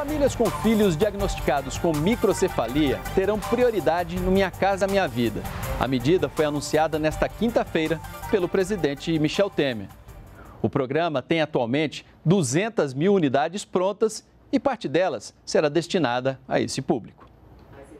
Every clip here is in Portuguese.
Famílias com filhos diagnosticados com microcefalia terão prioridade no Minha Casa Minha Vida. A medida foi anunciada nesta quinta-feira pelo presidente Michel Temer. O programa tem atualmente 200 mil unidades prontas e parte delas será destinada a esse público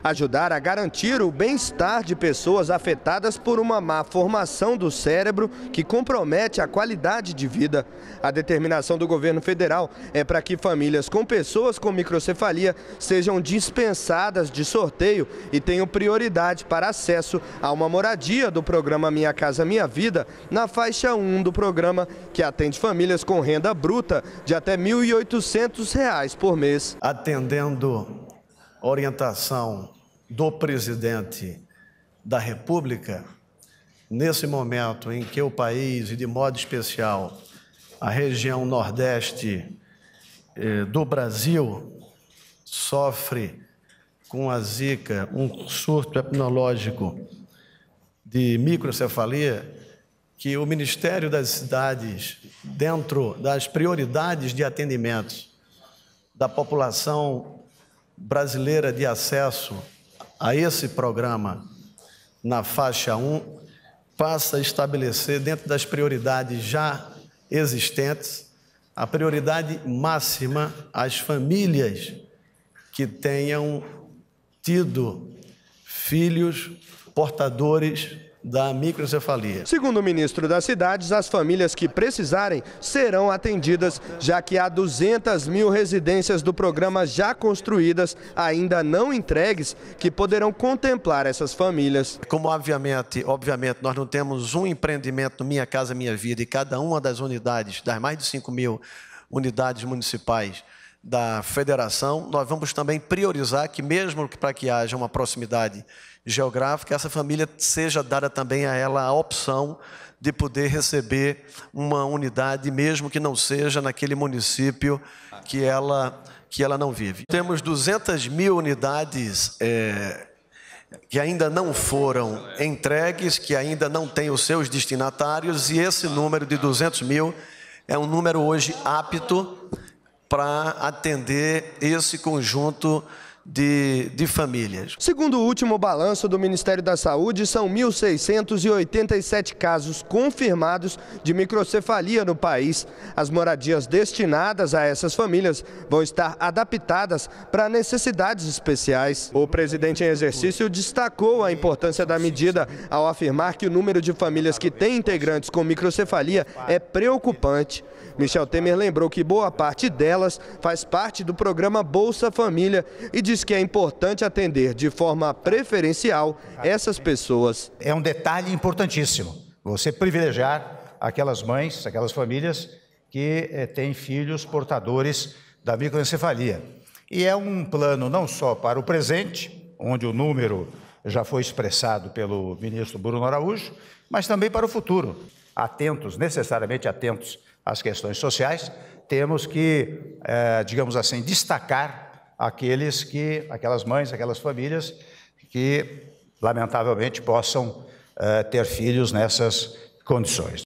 ajudar a garantir o bem-estar de pessoas afetadas por uma má formação do cérebro que compromete a qualidade de vida. A determinação do governo federal é para que famílias com pessoas com microcefalia sejam dispensadas de sorteio e tenham prioridade para acesso a uma moradia do programa Minha Casa Minha Vida na faixa 1 do programa, que atende famílias com renda bruta de até R$ 1.800 por mês. Atendendo orientação do presidente da República, nesse momento em que o país, e de modo especial a região nordeste eh, do Brasil, sofre com a Zika um surto epidemiológico de microcefalia, que o Ministério das Cidades, dentro das prioridades de atendimento da população brasileira de acesso a esse programa na faixa 1 passa a estabelecer, dentro das prioridades já existentes, a prioridade máxima às famílias que tenham tido filhos portadores da microcefalia. Segundo o ministro das Cidades, as famílias que precisarem serão atendidas, já que há 200 mil residências do programa já construídas, ainda não entregues, que poderão contemplar essas famílias. Como obviamente, obviamente nós não temos um empreendimento Minha Casa Minha Vida e cada uma das unidades, das mais de 5 mil unidades municipais, da federação, nós vamos também priorizar que, mesmo para que haja uma proximidade geográfica, essa família seja dada também a ela a opção de poder receber uma unidade, mesmo que não seja naquele município que ela, que ela não vive. Temos 200 mil unidades é, que ainda não foram entregues, que ainda não têm os seus destinatários, e esse número de 200 mil é um número hoje apto para atender esse conjunto de, famílias. Segundo o último balanço do Ministério da Saúde, são 1.687 casos confirmados de microcefalia no país. As moradias destinadas a essas famílias vão estar adaptadas para necessidades especiais. O presidente em exercício destacou a importância da medida ao afirmar que o número de famílias que têm integrantes com microcefalia é preocupante. Michel Temer lembrou que boa parte delas faz parte do programa Bolsa Família e diz que é importante atender de forma preferencial essas pessoas. É um detalhe importantíssimo, você privilegiar aquelas mães, aquelas famílias que eh, têm filhos portadores da microencefalia. E é um plano não só para o presente, onde o número já foi expressado pelo ministro Bruno Araújo, mas também para o futuro. Atentos, necessariamente atentos as questões sociais, temos que, é, digamos assim, destacar aqueles que, aquelas mães, aquelas famílias que, lamentavelmente, possam é, ter filhos nessas condições.